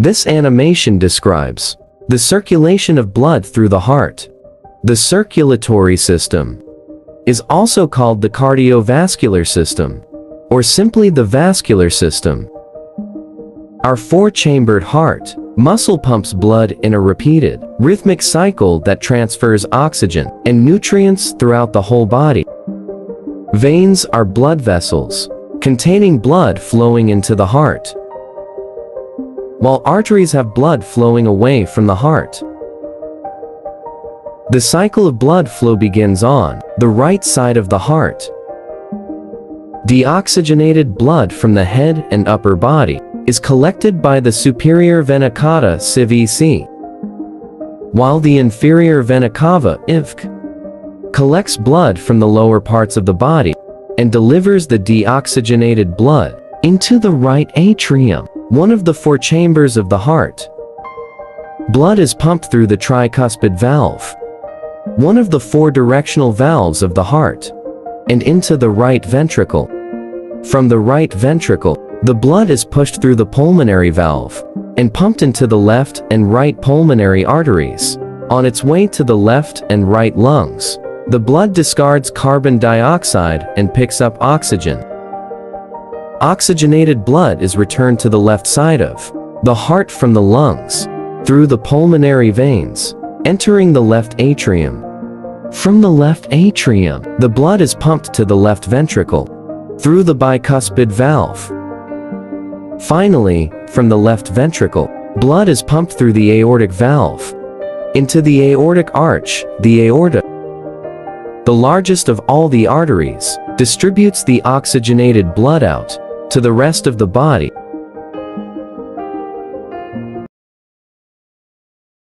This animation describes the circulation of blood through the heart. The circulatory system is also called the cardiovascular system, or simply the vascular system. Our four-chambered heart muscle pumps blood in a repeated, rhythmic cycle that transfers oxygen and nutrients throughout the whole body. Veins are blood vessels, containing blood flowing into the heart, while arteries have blood flowing away from the heart. The cycle of blood flow begins on the right side of the heart. Deoxygenated blood from the head and upper body is collected by the superior vena cava CVC, while the inferior vena cava IVC, collects blood from the lower parts of the body and delivers the deoxygenated blood into the right atrium, one of the four chambers of the heart. Blood is pumped through the tricuspid valve, one of the four directional valves of the heart, and into the right ventricle. From the right ventricle, the blood is pushed through the pulmonary valve and pumped into the left and right pulmonary arteries. On its way to the left and right lungs, the blood discards carbon dioxide and picks up oxygen. Oxygenated blood is returned to the left side of the heart from the lungs through the pulmonary veins, entering the left atrium. From the left atrium, the blood is pumped to the left ventricle through the bicuspid valve Finally, from the left ventricle, blood is pumped through the aortic valve into the aortic arch, the aorta. The largest of all the arteries distributes the oxygenated blood out to the rest of the body